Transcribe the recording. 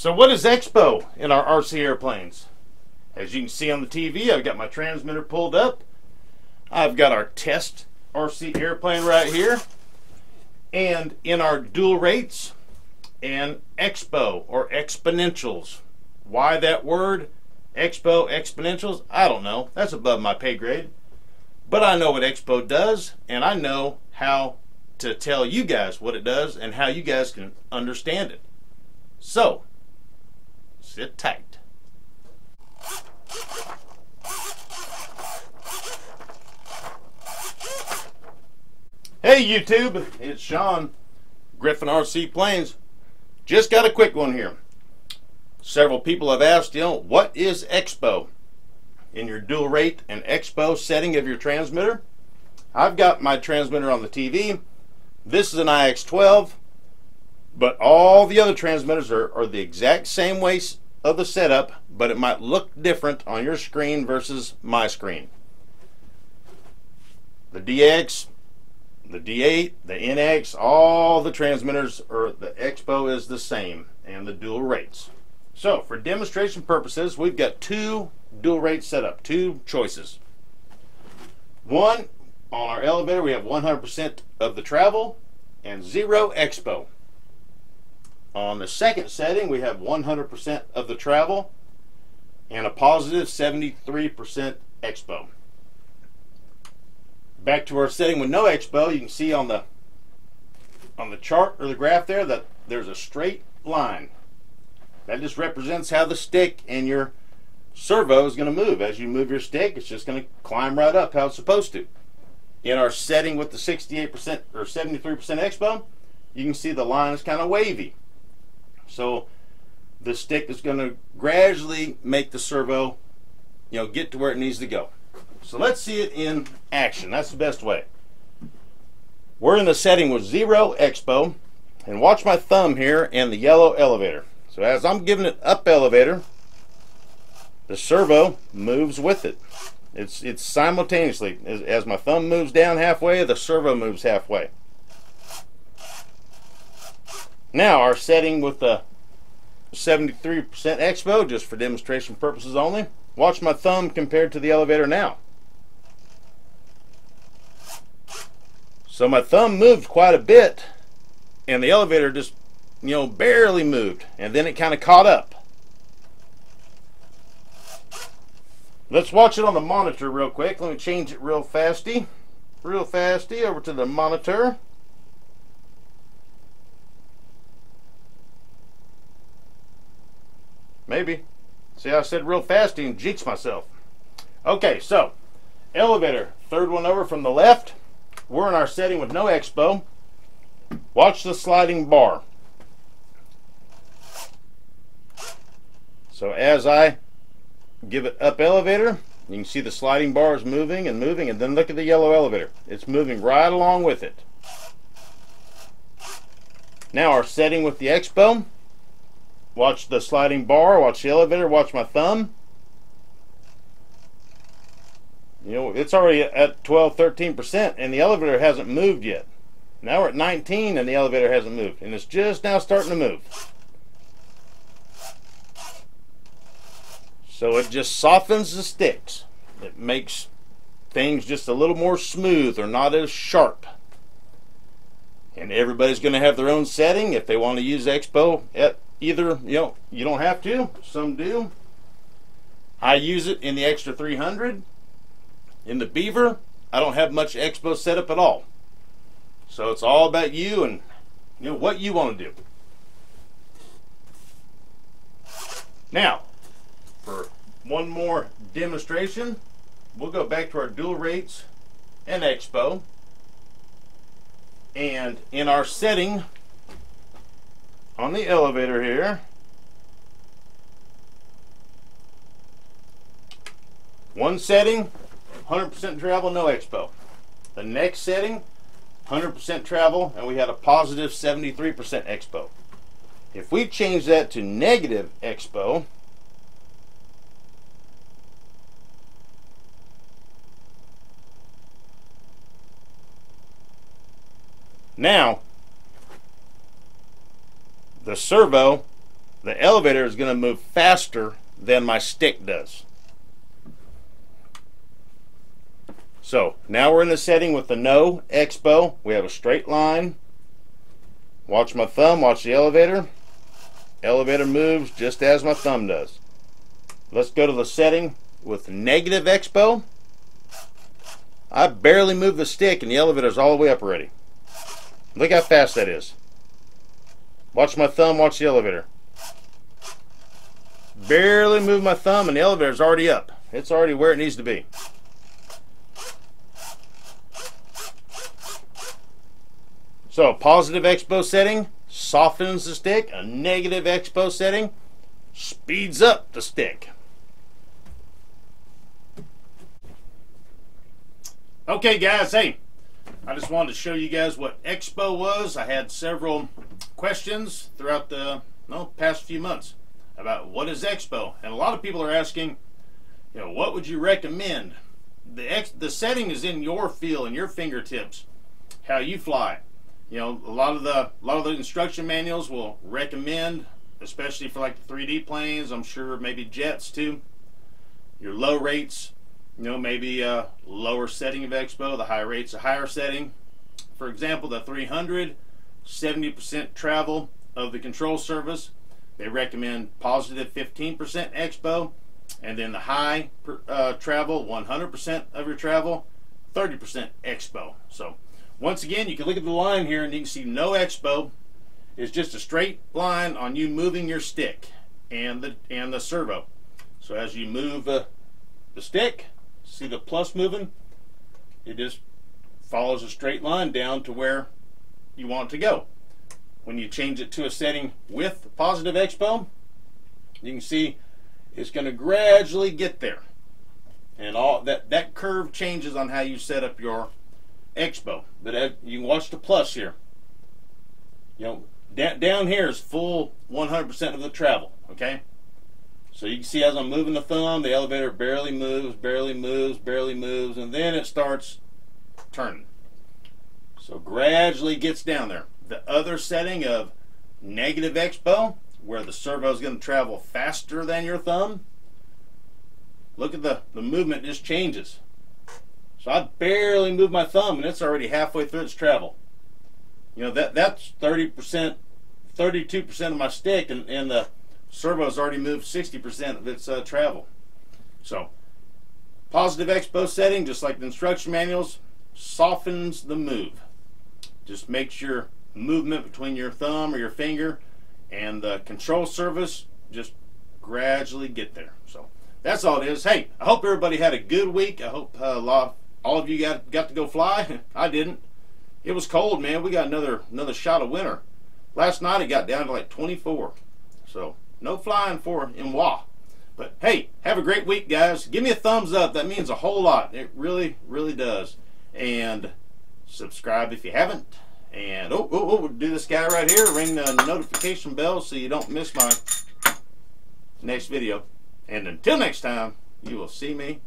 So what is Expo in our RC airplanes? As you can see on the TV, I've got my transmitter pulled up. I've got our test RC airplane right here. And in our dual rates and Expo or exponentials. Why that word? Expo, exponentials? I don't know. That's above my pay grade. But I know what Expo does, and I know how to tell you guys what it does and how you guys can understand it. So, sit tight. Hey YouTube, it's Sean, Griffin RC Planes. Just got a quick one here. Several people have asked, you know, what is Expo? In your dual rate and Expo setting of your transmitter. I've got my transmitter on the TV. This is an IX12, but all the other transmitters are, are the exact same way of the setup, but it might look different on your screen versus my screen. The DX, the D8, the NX, all the transmitters, or the Expo is the same, and the dual rates. So, for demonstration purposes, we've got two dual rates set up, two choices. One, on our elevator, we have 100% of the travel and zero Expo. On the second setting, we have 100% of the travel and a positive 73% Expo. Back to our setting with no Expo, you can see on the on the chart or the graph there that there's a straight line. That just represents how the stick and your servo is going to move. As you move your stick, it's just going to climb right up how it's supposed to. In our setting with the 68% or 73% Expo, you can see the line is kind of wavy. So the stick is going to gradually make the servo, you know, get to where it needs to go. So let's see it in action. That's the best way. We're in the setting with zero expo, and watch my thumb here and the yellow elevator. So as I'm giving it up elevator, the servo moves with it. It's it's simultaneously. As, as my thumb moves down halfway, the servo moves halfway. Now our setting with the 73% expo, just for demonstration purposes only. Watch my thumb compared to the elevator now. So my thumb moved quite a bit, and the elevator just, you know, barely moved, and then it kind of caught up. Let's watch it on the monitor real quick. Let me change it real fasty. Real fasty over to the monitor. Maybe. See, I said real fast and jinxed myself. Okay, so elevator, third one over from the left. We're in our setting with no expo. Watch the sliding bar. So as I give it up elevator, you can see the sliding bar is moving and moving, and then look at the yellow elevator. It's moving right along with it. Now our setting with the expo. Watch the sliding bar, watch the elevator, watch my thumb. You know, it's already at 12, 13%, and the elevator hasn't moved yet. Now we're at 19, and the elevator hasn't moved, and it's just now starting to move. So it just softens the sticks. It makes things just a little more smooth or not as sharp. And everybody's going to have their own setting. If they want to use Expo at either, you know, you don't have to. Some do. I use it in the Extra 300. In the Beaver, I don't have much Expo setup at all. So it's all about you and you know what you want to do. Now, for one more demonstration, we'll go back to our dual rates and Expo. And in our setting on the elevator here, one setting, 100% travel, no Expo. The next setting, 100% travel, and we had a positive 73% Expo. If we change that to negative Expo, Now, the servo the elevator is going to move faster than my stick does. So now we're in the setting with the no expo. We have a straight line. Watch my thumb, watch the elevator. Elevator moves just as my thumb does. Let's go to the setting with negative expo. I barely move the stick and the elevator's all the way up already. Look how fast that is. Watch my thumb, watch the elevator. Barely move my thumb and the elevator's already up. It's already where it needs to be. So positive expo setting softens the stick. A negative expo setting speeds up the stick. Okay guys, hey, I just wanted to show you guys what Expo was. I had several questions throughout the no, past few months about what is Expo. And a lot of people are asking, you know, what would you recommend? The, ex the setting is in your feel and your fingertips, how you fly. You know, a lot of the a lot of the instruction manuals will recommend, especially for like the 3D planes. I'm sure maybe jets too. Your low rates, you know, maybe a lower setting of Expo. The high rates, a higher setting. For example, the 300, 70% travel of the control surface. They recommend positive 15% Expo, and then the high uh, travel, 100% of your travel, 30% Expo. So once again, you can look at the line here and you can see no expo. It's just a straight line on you moving your stick and the and the servo. So as you move uh, the stick, see the plus moving, it just follows a straight line down to where you want to go. When you change it to a setting with positive expo, you can see it's going to gradually get there. And all that that curve changes on how you set up your Expo. But uh, you can watch the plus here. You know, down, down here is full 100% of the travel, okay? So you can see as I'm moving the thumb, the elevator barely moves, barely moves, barely moves, and then it starts turning. So gradually gets down there. The other setting of negative expo, where the servo is going to travel faster than your thumb, look at the, the movement just changes. So I barely move my thumb and it's already halfway through its travel. You know, that that's 30%, 32% of my stick and, and the servo's already moved 60% of its uh, travel. So, positive expo setting, just like the instruction manuals, softens the move. Just makes your movement between your thumb or your finger and the control surface just gradually get there. So that's all it is. Hey, I hope everybody had a good week. I hope uh, a lot all of you got got to go fly. I didn't. It was cold, man. We got another another shot of winter. Last night it got down to like 24. So no flying for MWA. But hey, have a great week, guys. Give me a thumbs up. That means a whole lot. It really, really does. And subscribe if you haven't. And oh, oh, oh, do this guy right here. Ring the notification bell so you don't miss my next video. And until next time, you will see me